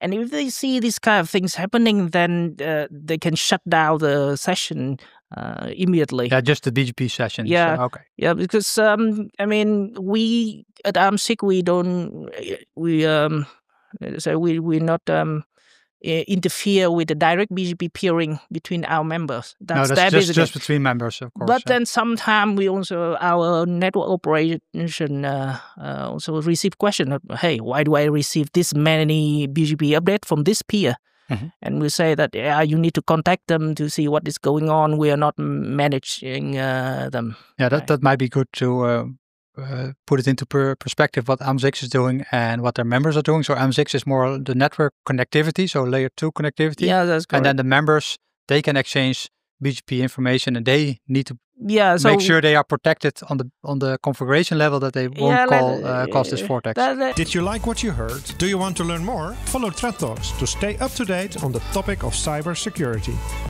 And if they see these kind of things happening, then uh, they can shut down the session uh, immediately. Yeah, just the BGP session. Yeah. So, okay. Yeah, because um, I mean, we at AMS-IX we don't we um, so we we not um interfere with the direct BGP peering between our members. No, That's, that's just, just between members, of course. but yeah. then sometimes we also our network operation uh, uh, also receive question of, hey why do I receive this many BGP update from this peer Mhm. and we say that yeah you need to contact them to see what is going on we are not managing uh, them Yeah, that, Right. that might be good to uh, put it into per- perspective what AMS-IX is doing and what their members are doing. So AMS-IX is more the network connectivity, so layer two connectivity. yeah that's correct. and then the members, they can exchange BGP information and they need to yeah so make sure they are protected on the on the configuration level that they won't Yeah, call uh, cause this vortex. that- that- Did you like what you heard? Do you want to learn more? Follow Threat Talks to stay up to date on the topic of cybersecurity.